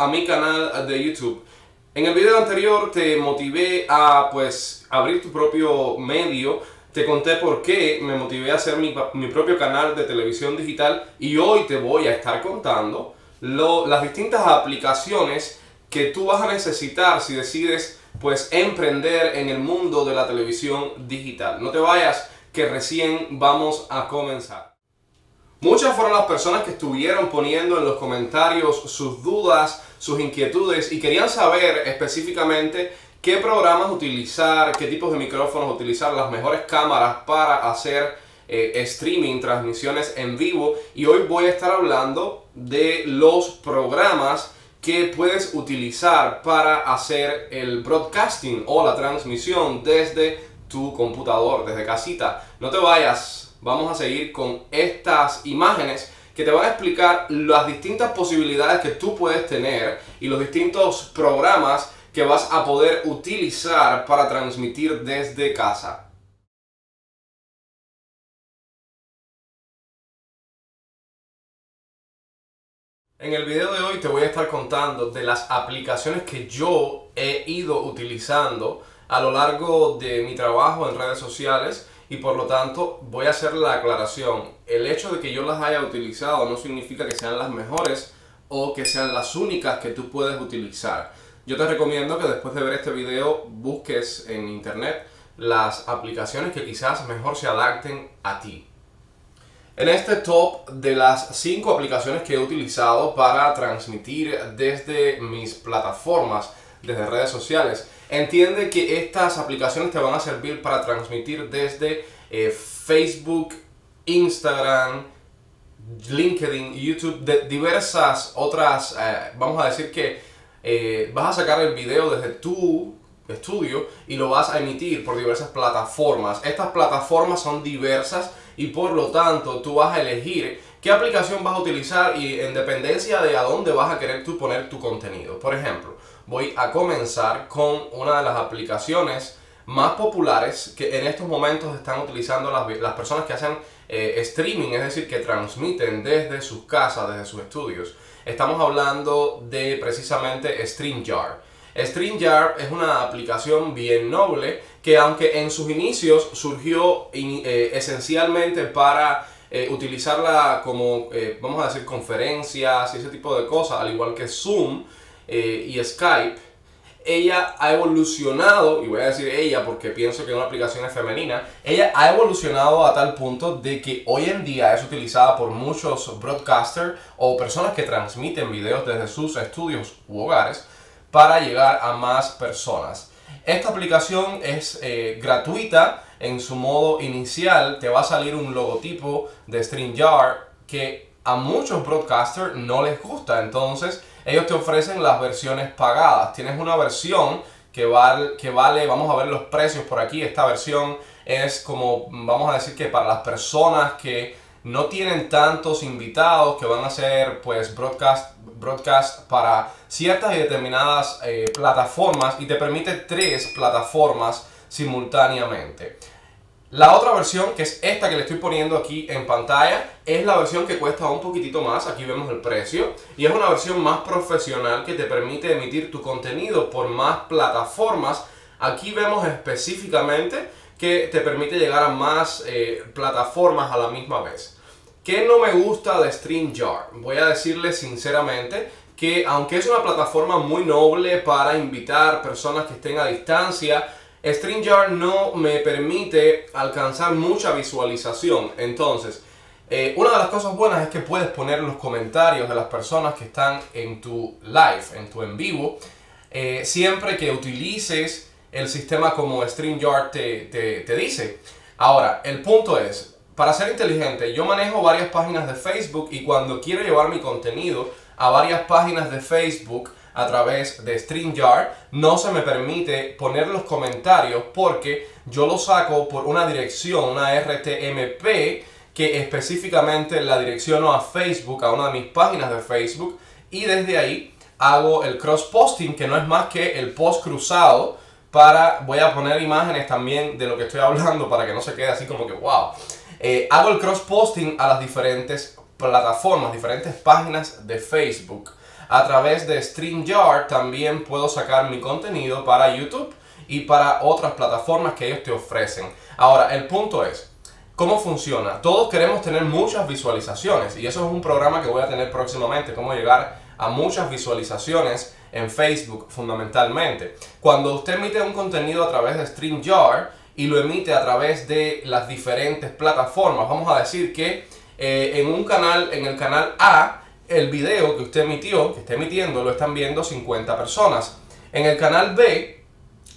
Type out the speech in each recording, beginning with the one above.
a mi canal de YouTube. En el video anterior te motivé a pues abrir tu propio medio, te conté por qué me motivé a hacer mi, mi propio canal de televisión digital y hoy te voy a estar contando lo, las distintas aplicaciones que tú vas a necesitar si decides pues emprender en el mundo de la televisión digital. No te vayas que recién vamos a comenzar. Muchas fueron las personas que estuvieron poniendo en los comentarios sus dudas, sus inquietudes y querían saber específicamente qué programas utilizar, qué tipos de micrófonos utilizar, las mejores cámaras para hacer eh, streaming, transmisiones en vivo. Y hoy voy a estar hablando de los programas que puedes utilizar para hacer el broadcasting o la transmisión desde tu computador, desde casita. No te vayas, vamos a seguir con estas imágenes que te van a explicar las distintas posibilidades que tú puedes tener y los distintos programas que vas a poder utilizar para transmitir desde casa. En el video de hoy te voy a estar contando de las aplicaciones que yo he ido utilizando a lo largo de mi trabajo en redes sociales y por lo tanto voy a hacer la aclaración. El hecho de que yo las haya utilizado no significa que sean las mejores o que sean las únicas que tú puedes utilizar. Yo te recomiendo que después de ver este video busques en internet las aplicaciones que quizás mejor se adapten a ti. En este top de las 5 aplicaciones que he utilizado para transmitir desde mis plataformas, desde redes sociales, Entiende que estas aplicaciones te van a servir para transmitir desde eh, Facebook, Instagram, LinkedIn, YouTube, diversas otras, eh, vamos a decir que eh, vas a sacar el video desde tu estudio y lo vas a emitir por diversas plataformas. Estas plataformas son diversas y por lo tanto tú vas a elegir qué aplicación vas a utilizar y en dependencia de a dónde vas a querer tú poner tu contenido. Por ejemplo, voy a comenzar con una de las aplicaciones más populares que en estos momentos están utilizando las, personas que hacen eh, streaming, es decir, que transmiten desde sus casas, desde sus estudios. Estamos hablando de precisamente StreamYard. StreamYard es una aplicación bien noble que aunque en sus inicios surgió eh, esencialmente para eh, utilizarla como, vamos a decir, conferencias y ese tipo de cosas, al igual que Zoom, eh, y Skype, ella ha evolucionado, y voy a decir ella porque pienso que una aplicación es femenina, ella ha evolucionado a tal punto de que hoy en día es utilizada por muchos broadcasters o personas que transmiten videos desde sus estudios u hogares para llegar a más personas. Esta aplicación es eh, gratuita, en su modo inicial te va a salir un logotipo de StreamYard que a muchos broadcasters no les gusta, entonces ellos te ofrecen las versiones pagadas. Tienes una versión que vale, que vale, vamos a ver los precios por aquí, esta versión es como, vamos a decir que para las personas que no tienen tantos invitados que van a hacer pues broadcast, broadcast para ciertas y determinadas eh, plataformas y te permite tres plataformas simultáneamente. La otra versión, que es esta que le estoy poniendo aquí en pantalla, es la versión que cuesta un poquitito más, aquí vemos el precio, y es una versión más profesional que te permite emitir tu contenido por más plataformas. Aquí vemos específicamente que te permite llegar a más eh, plataformas a la misma vez. ¿Qué no me gusta de StreamYard? Voy a decirle sinceramente que aunque es una plataforma muy noble para invitar personas que estén a distancia, StreamYard no me permite alcanzar mucha visualización. Entonces, eh, una de las cosas buenas es que puedes poner los comentarios de las personas que están en tu live, en tu en vivo, eh, siempre que utilices el sistema como StreamYard te, te dice. Ahora, el punto es, para ser inteligente, yo manejo varias páginas de Facebook y cuando quiero llevar mi contenido a varias páginas de Facebook, a través de StreamYard, no se me permite poner los comentarios porque yo lo saco por una dirección, una RTMP, que específicamente la direcciono a Facebook, a una de mis páginas de Facebook, y desde ahí hago el cross posting, que no es más que el post cruzado, para, voy a poner imágenes también de lo que estoy hablando para que no se quede así como que wow. Eh, hago el cross posting a las diferentes plataformas, diferentes páginas de Facebook. A través de StreamYard también puedo sacar mi contenido para YouTube y para otras plataformas que ellos te ofrecen. Ahora, el punto es, ¿cómo funciona? Todos queremos tener muchas visualizaciones y eso es un programa que voy a tener próximamente, cómo llegar a muchas visualizaciones en Facebook fundamentalmente. Cuando usted emite un contenido a través de StreamYard y lo emite a través de las diferentes plataformas, vamos a decir que eh, en un canal, en el canal A, el video que usted emitió, que está emitiendo, lo están viendo 50 personas. En el canal B,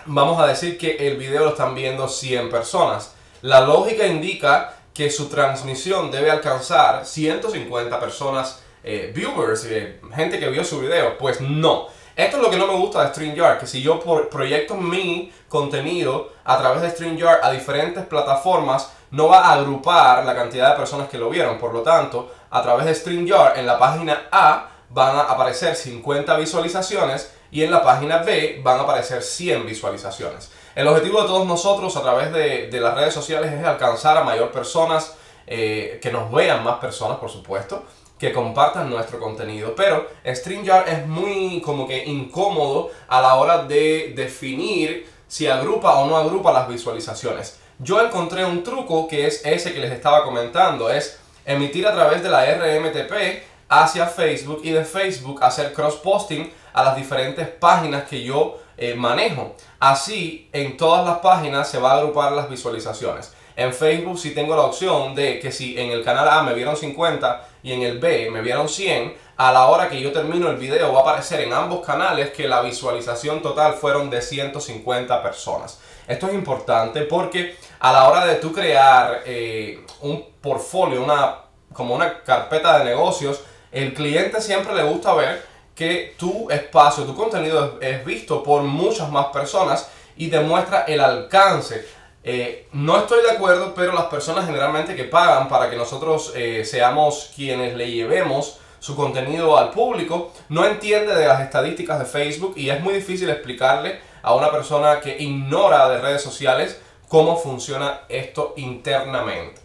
vamos a decir que el video lo están viendo 100 personas. La lógica indica que su transmisión debe alcanzar 150 personas eh, viewers, eh, gente que vio su video. Pues no. Esto es lo que no me gusta de StreamYard, que si yo proyecto mi contenido a través de StreamYard a diferentes plataformas, no va a agrupar la cantidad de personas que lo vieron. Por lo tanto, a través de StreamYard en la página A van a aparecer 50 visualizaciones y en la página B van a aparecer 100 visualizaciones. El objetivo de todos nosotros a través de, las redes sociales es alcanzar a mayor personas, eh, que nos vean más personas, por supuesto, que compartan nuestro contenido. Pero StreamYard es muy como que incómodo a la hora de definir si agrupa o no agrupa las visualizaciones. Yo encontré un truco que es ese que les estaba comentando, es emitir a través de la RMTP hacia Facebook y de Facebook hacer cross-posting a las diferentes páginas que yo eh, manejo. Así, en todas las páginas se va a agrupar las visualizaciones. En Facebook sí tengo la opción de que si en el canal A me vieron 50 y en el B me vieron 100, a la hora que yo termino el video va a aparecer en ambos canales que la visualización total fueron de 150 personas. Esto es importante porque a la hora de tú crear eh, un portfolio, una, como una carpeta de negocios, el cliente siempre le gusta ver que tu espacio, tu contenido es visto por muchas más personas y demuestra el alcance eh, no estoy de acuerdo, pero las personas generalmente que pagan para que nosotros eh, seamos quienes le llevemos su contenido al público, no entiende de las estadísticas de Facebook y es muy difícil explicarle a una persona que ignora de redes sociales cómo funciona esto internamente.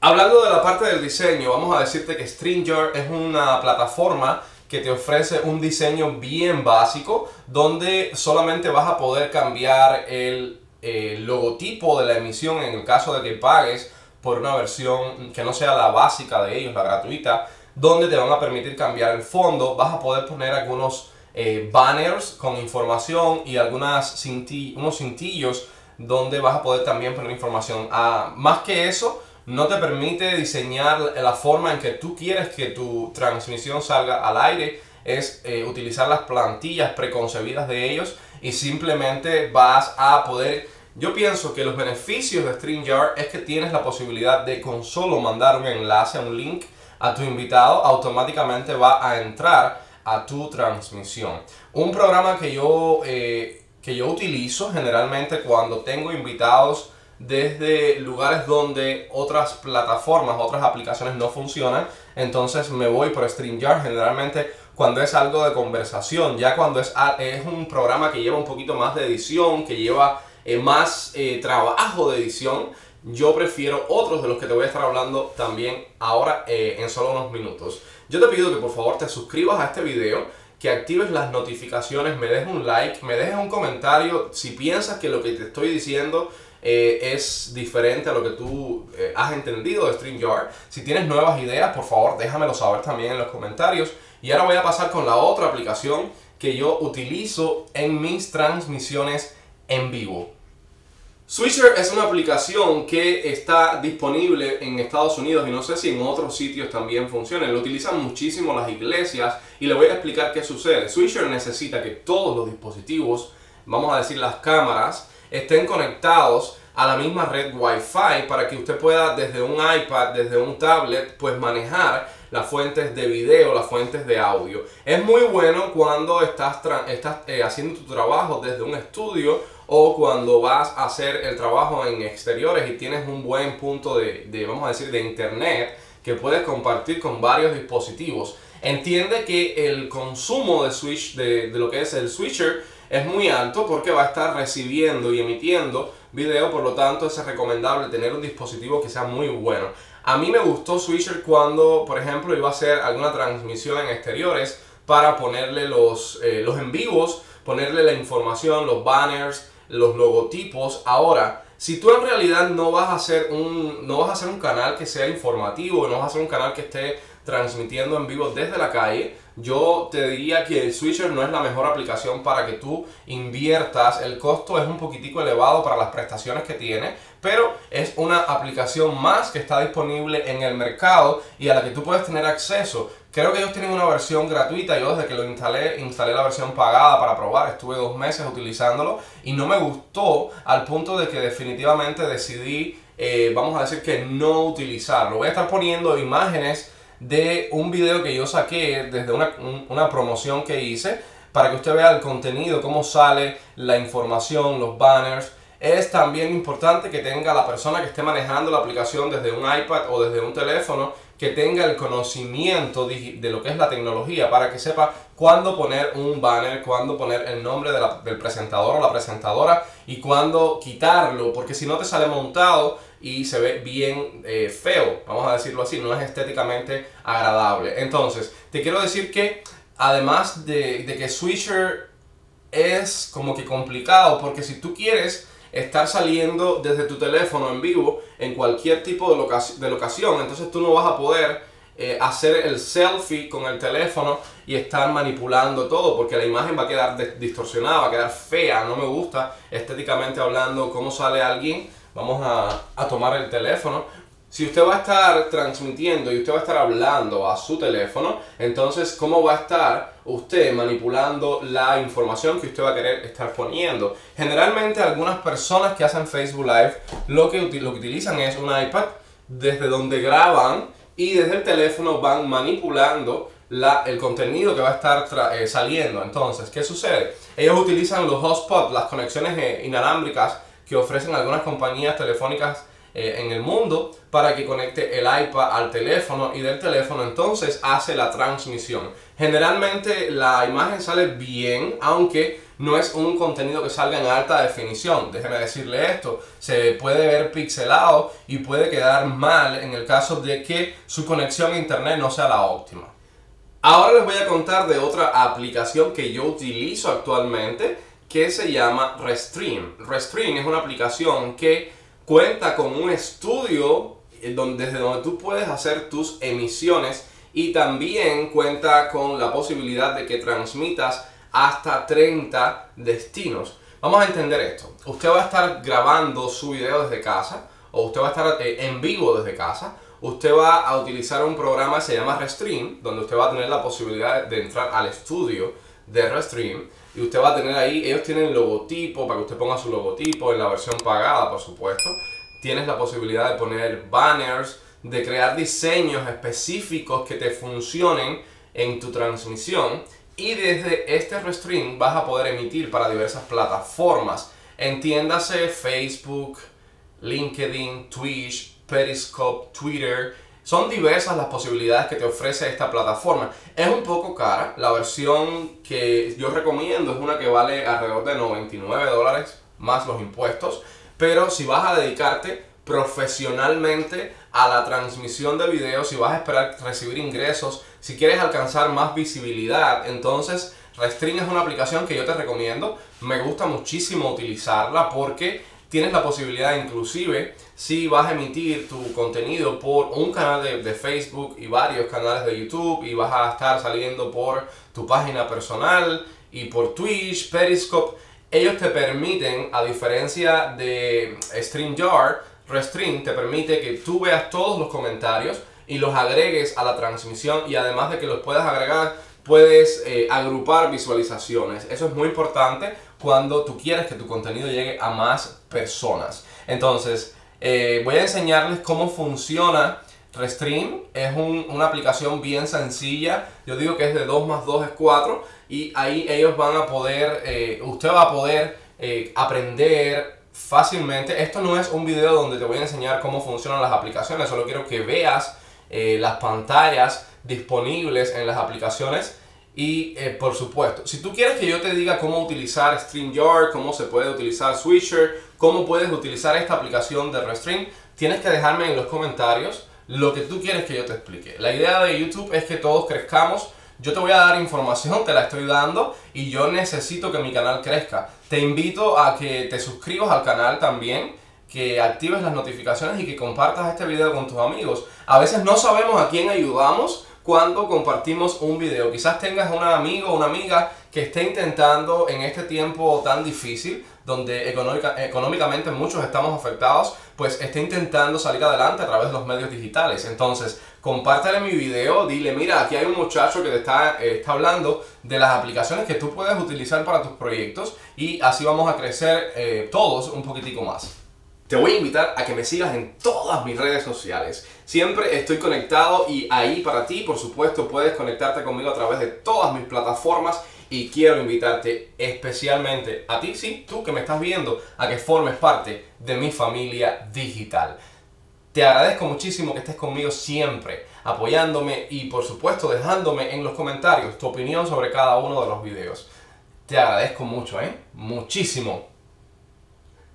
Hablando de la parte del diseño, vamos a decirte que Stringer es una plataforma que te ofrece un diseño bien básico donde solamente vas a poder cambiar el el logotipo de la emisión en el caso de que pagues por una versión que no sea la básica de ellos, la gratuita, donde te van a permitir cambiar el fondo, vas a poder poner algunos eh, banners con información y algunas unos cintillos donde vas a poder también poner información. Ah, más que eso, no te permite diseñar la forma en que tú quieres que tu transmisión salga al aire, es eh, utilizar las plantillas preconcebidas de ellos y simplemente vas a poder... Yo pienso que los beneficios de StreamYard es que tienes la posibilidad de con solo mandar un enlace, un link a tu invitado, automáticamente va a entrar a tu transmisión. Un programa que yo, eh, que yo utilizo generalmente cuando tengo invitados desde lugares donde otras plataformas, otras aplicaciones no funcionan, entonces me voy por StreamYard. Generalmente cuando es algo de conversación, ya cuando es, es un programa que lleva un poquito más de edición, que lleva eh, más eh, trabajo de edición, yo prefiero otros de los que te voy a estar hablando también ahora eh, en solo unos minutos. Yo te pido que por favor te suscribas a este video, que actives las notificaciones, me dejes un like, me dejes un comentario si piensas que lo que te estoy diciendo es diferente a lo que tú has entendido de StreamYard. Si tienes nuevas ideas, por favor déjamelo saber también en los comentarios. Y ahora voy a pasar con la otra aplicación que yo utilizo en mis transmisiones en vivo. Switcher es una aplicación que está disponible en Estados Unidos y no sé si en otros sitios también funciona. Lo utilizan muchísimo las iglesias y le voy a explicar qué sucede. Switcher necesita que todos los dispositivos, vamos a decir las cámaras, estén conectados a la misma red Wi-Fi para que usted pueda desde un iPad, desde un tablet, pues manejar las fuentes de video, las fuentes de audio. Es muy bueno cuando estás, estás eh, haciendo tu trabajo desde un estudio o cuando vas a hacer el trabajo en exteriores y tienes un buen punto de, vamos a decir, de internet que puedes compartir con varios dispositivos. Entiende que el consumo de switch, de, de lo que es el switcher, es muy alto porque va a estar recibiendo y emitiendo video, por lo tanto es recomendable tener un dispositivo que sea muy bueno. A mí me gustó Switcher cuando, por ejemplo, iba a hacer alguna transmisión en exteriores para ponerle los, eh, los en vivos, ponerle la información, los banners, los logotipos. Ahora, si tú en realidad no vas a hacer un, no vas a hacer un canal que sea informativo, no vas a hacer un canal que esté transmitiendo en vivo desde la calle, yo te diría que el Switcher no es la mejor aplicación para que tú inviertas. El costo es un poquitico elevado para las prestaciones que tiene, pero es una aplicación más que está disponible en el mercado y a la que tú puedes tener acceso. Creo que ellos tienen una versión gratuita. Yo desde que lo instalé, instalé la versión pagada para probar. Estuve dos meses utilizándolo y no me gustó al punto de que definitivamente decidí, eh, vamos a decir que no utilizarlo. Voy a estar poniendo imágenes de un video que yo saqué desde una, una promoción que hice para que usted vea el contenido, cómo sale la información, los banners. Es también importante que tenga la persona que esté manejando la aplicación desde un iPad o desde un teléfono que tenga el conocimiento de lo que es la tecnología para que sepa cuándo poner un banner, cuándo poner el nombre del presentador o la presentadora y cuándo quitarlo, porque si no te sale montado y se ve bien eh, feo, vamos a decirlo así, no es estéticamente agradable. Entonces, te quiero decir que además de, de que Switcher es como que complicado, porque si tú quieres estar saliendo desde tu teléfono en vivo en cualquier tipo de, locación. Entonces tú no vas a poder eh, hacer el selfie con el teléfono y estar manipulando todo porque la imagen va a quedar distorsionada, va a quedar fea. No me gusta estéticamente hablando cómo sale alguien. Vamos a, a tomar el teléfono si usted va a estar transmitiendo y usted va a estar hablando a su teléfono, entonces ¿cómo va a estar usted manipulando la información que usted va a querer estar poniendo? Generalmente algunas personas que hacen Facebook Live lo que, lo utilizan es un iPad desde donde graban y desde el teléfono van manipulando la, el contenido que va a estar eh, saliendo. Entonces, ¿qué sucede? Ellos utilizan los hotspots, las conexiones eh, inalámbricas que ofrecen algunas compañías telefónicas eh, en el mundo para que conecte el iPad al teléfono y del teléfono entonces hace la transmisión. Generalmente la imagen sale bien, aunque no es un contenido que salga en alta definición. Déjeme decirle esto, se puede ver pixelado y puede quedar mal en el caso de que su conexión a internet no sea la óptima. Ahora les voy a contar de otra aplicación que yo utilizo actualmente que se llama Restream. Restream es una aplicación que cuenta con un estudio eh, donde, desde donde tú puedes hacer tus emisiones y también cuenta con la posibilidad de que transmitas hasta 30 destinos. Vamos a entender esto. Usted va a estar grabando su video desde casa o usted va a estar eh, en vivo desde casa. Usted va a utilizar un programa que se llama Restream, donde usted va a tener la posibilidad de entrar al estudio de Restream y usted va a tener ahí, ellos tienen logotipo para que usted ponga su logotipo en la versión pagada, por supuesto. Tienes la posibilidad de poner banners, de crear diseños específicos que te funcionen en tu transmisión. Y desde este Restream vas a poder emitir para diversas plataformas. Entiéndase Facebook, LinkedIn, Twitch, Periscope, Twitter son diversas las posibilidades que te ofrece esta plataforma. Es un poco cara. La versión que yo recomiendo es una que vale alrededor de 99 dólares más los impuestos. Pero si vas a dedicarte profesionalmente a la transmisión de videos, si vas a esperar recibir ingresos, si quieres alcanzar más visibilidad, entonces Restring es una aplicación que yo te recomiendo. Me gusta muchísimo utilizarla porque tienes la posibilidad inclusive si vas a emitir tu contenido por un canal de, Facebook y varios canales de YouTube y vas a estar saliendo por tu página personal y por Twitch, Periscope, ellos te permiten, a diferencia de StreamYard, Restream te permite que tú veas todos los comentarios y los agregues a la transmisión y además de que los puedas agregar, puedes eh, agrupar visualizaciones. Eso es muy importante cuando tú quieres que tu contenido llegue a más personas. Entonces, eh, voy a enseñarles cómo funciona Restream. Es una aplicación bien sencilla. Yo digo que es de 2 más 2 es 4. Y ahí ellos van a poder, eh, usted va a poder eh, aprender fácilmente. Esto no es un video donde te voy a enseñar cómo funcionan las aplicaciones. Solo quiero que veas las pantallas disponibles en las aplicaciones. Y por supuesto, si tú quieres que yo te diga cómo utilizar StreamYard, cómo se puede utilizar Switcher, cómo puedes utilizar esta aplicación de Restream, tienes que dejarme en los comentarios lo que tú quieres que yo te explique. La idea de YouTube es que todos crezcamos. Yo te voy a dar información, te la estoy dando y yo necesito que mi canal crezca. Te invito a que te suscribas al canal también, que actives las notificaciones y que compartas este video con tus amigos. A veces no sabemos a quién ayudamos cuando compartimos un video. Quizás tengas un amigo o una amiga que esté intentando en este tiempo tan difícil, donde económicamente muchos estamos afectados, pues esté intentando salir adelante a través de los medios digitales. Entonces, compártale mi video, dile, mira, aquí hay un muchacho que te está, eh, está hablando de las aplicaciones que tú puedes utilizar para tus proyectos y así vamos a crecer eh, todos un poquitico más. Te voy a invitar a que me sigas en todas mis redes sociales. Siempre estoy conectado y ahí para ti, por supuesto, puedes conectarte conmigo a través de todas mis plataformas y quiero invitarte especialmente a ti, sí, tú que me estás viendo, a que formes parte de mi familia digital. Te agradezco muchísimo que estés conmigo siempre, apoyándome y por supuesto dejándome en los comentarios tu opinión sobre cada uno de los videos. Te agradezco mucho, ¿eh? Muchísimo.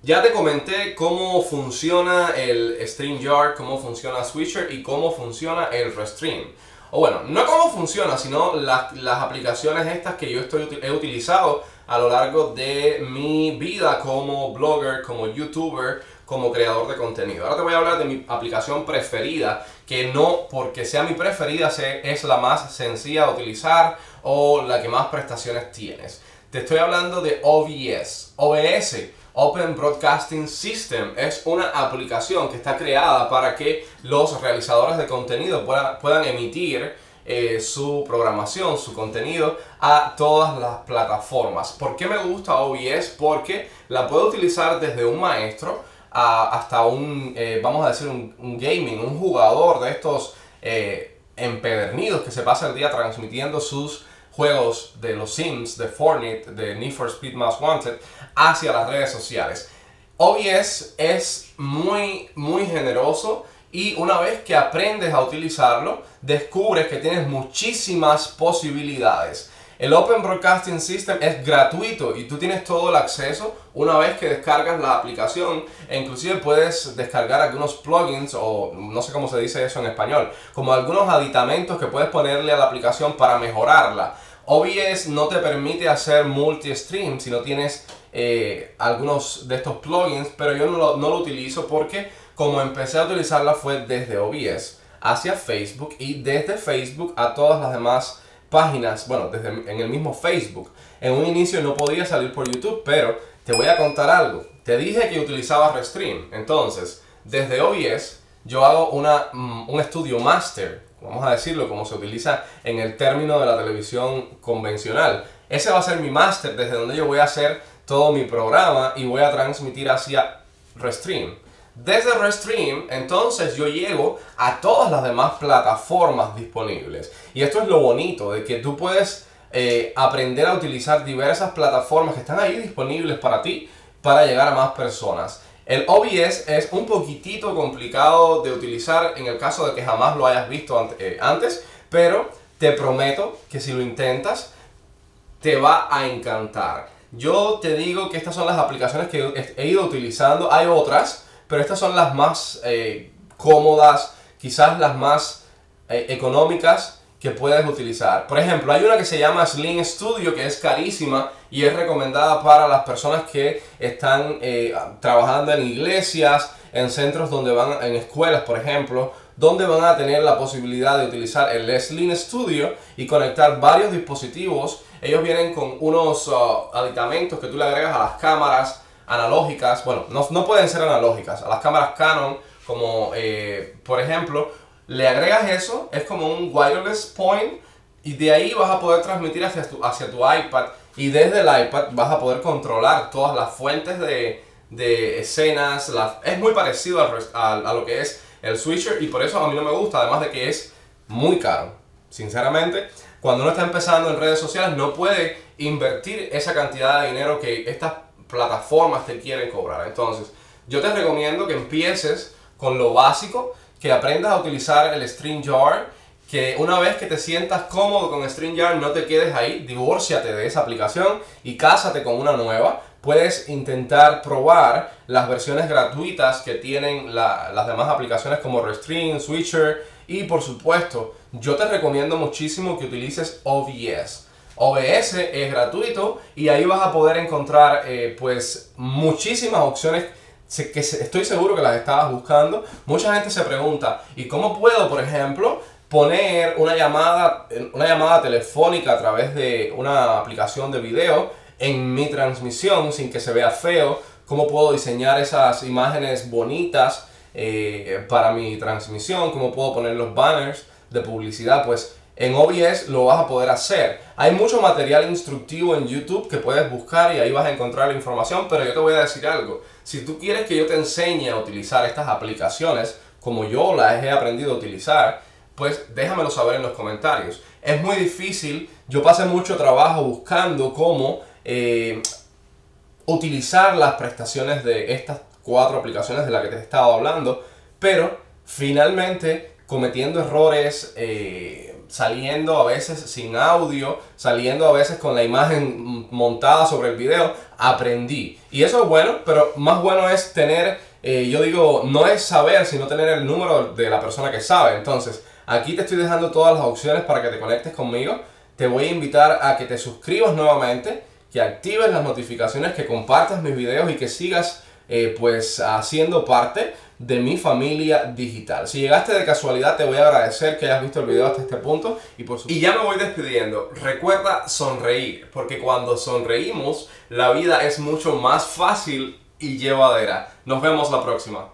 Ya te comenté cómo funciona el StreamYard, cómo funciona Switcher y cómo funciona el Restream. O bueno, no cómo funciona, sino las, aplicaciones estas que yo estoy, he utilizado a lo largo de mi vida como blogger, como youtuber, como creador de contenido. Ahora te voy a hablar de mi aplicación preferida, que no porque sea mi preferida es la más sencilla de utilizar o la que más prestaciones tienes. Te estoy hablando de OBS. OBS Open Broadcasting System es una aplicación que está creada para que los realizadores de contenido puedan, emitir eh, su programación, su contenido a todas las plataformas. ¿Por qué me gusta OBS? Porque la puedo utilizar desde un maestro hasta un, eh, vamos a decir, un, gaming, un jugador de estos eh, empedernidos que se pasa el día transmitiendo sus juegos de los Sims, de Fortnite, de Need for Speed Most Wanted hacia las redes sociales. OBS es muy, muy generoso y una vez que aprendes a utilizarlo, descubres que tienes muchísimas posibilidades. El Open Broadcasting System es gratuito y tú tienes todo el acceso una vez que descargas la aplicación e inclusive puedes descargar algunos plugins o no sé cómo se dice eso en español, como algunos aditamentos que puedes ponerle a la aplicación para mejorarla. OBS no te permite hacer multi-stream si no tienes eh, algunos de estos plugins, pero yo no lo, no lo utilizo porque como empecé a utilizarla fue desde OBS hacia Facebook y desde Facebook a todas las demás páginas, bueno, desde en el mismo Facebook. En un inicio no podía salir por YouTube, pero te voy a contar algo. Te dije que utilizaba Restream, entonces desde OBS yo hago una, mm, un estudio master vamos a decirlo como se utiliza en el término de la televisión convencional. Ese va a ser mi máster desde donde yo voy a hacer todo mi programa y voy a transmitir hacia Restream. Desde Restream, entonces yo llego a todas las demás plataformas disponibles. Y esto es lo bonito, de que tú puedes eh, aprender a utilizar diversas plataformas que están ahí disponibles para ti para llegar a más personas. El OBS es un poquitito complicado de utilizar en el caso de que jamás lo hayas visto eh, antes, pero te prometo que si lo intentas te va a encantar. Yo te digo que estas son las aplicaciones que he ido utilizando, hay otras, pero estas son las más eh, cómodas, quizás las más eh, económicas que puedes utilizar. Por ejemplo, hay una que se llama Slim Studio que es carísima y es recomendada para las personas que están eh, trabajando en iglesias, en centros donde van, en escuelas por ejemplo, donde van a tener la posibilidad de utilizar el Slim Studio y conectar varios dispositivos. Ellos vienen con unos uh, aditamentos que tú le agregas a las cámaras analógicas, bueno, no, no pueden ser analógicas, a las cámaras Canon, como eh, por ejemplo le agregas eso, es como un wireless point y de ahí vas a poder transmitir hacia tu, hacia tu iPad y desde el iPad vas a poder controlar todas las fuentes de, de escenas. es muy parecido a, a, lo que es el switcher y por eso a mí no me gusta, además de que es muy caro. Sinceramente, cuando uno está empezando en redes sociales no puede invertir esa cantidad de dinero que estas plataformas te quieren cobrar. Entonces, yo te recomiendo que empieces con lo básico que aprendas a utilizar el StreamYard, que una vez que te sientas cómodo con StreamYard no te quedes ahí, divórciate de esa aplicación y cásate con una nueva, puedes intentar probar las versiones gratuitas que tienen las demás aplicaciones como Restream, Switcher y por supuesto, yo te recomiendo muchísimo que utilices OBS. OBS es gratuito y ahí vas a poder encontrar eh, pues muchísimas opciones que estoy seguro que las estabas buscando. Mucha gente se pregunta, ¿y cómo puedo, por ejemplo, poner una llamada, una llamada telefónica a través de una aplicación de video en mi transmisión sin que se vea feo? ¿Cómo puedo diseñar esas imágenes bonitas eh, para mi transmisión? ¿Cómo puedo poner los banners de publicidad? Pues en OBS lo vas a poder hacer. Hay mucho material instructivo en YouTube que puedes buscar y ahí vas a encontrar la información, pero yo te voy a decir algo. Si tú quieres que yo te enseñe a utilizar estas aplicaciones como yo las he aprendido a utilizar, pues déjamelo saber en los comentarios. Es muy difícil, yo pasé mucho trabajo buscando cómo eh, utilizar las prestaciones de estas cuatro aplicaciones de las que te he estado hablando, pero finalmente cometiendo errores, eh, saliendo a veces sin audio, saliendo a veces con la imagen montada sobre el video, aprendí. Y eso es bueno, pero más bueno es tener, eh, yo digo, no es saber, sino tener el número de la persona que sabe. Entonces, aquí te estoy dejando todas las opciones para que te conectes conmigo. Te voy a invitar a que te suscribas nuevamente, que actives las notificaciones, que compartas mis videos y que sigas eh, pues haciendo parte de mi familia digital. Si llegaste de casualidad, te voy a agradecer que hayas visto el video hasta este punto. Y, por y ya me voy despidiendo. Recuerda sonreír, porque cuando sonreímos, la vida es mucho más fácil y llevadera. Nos vemos la próxima.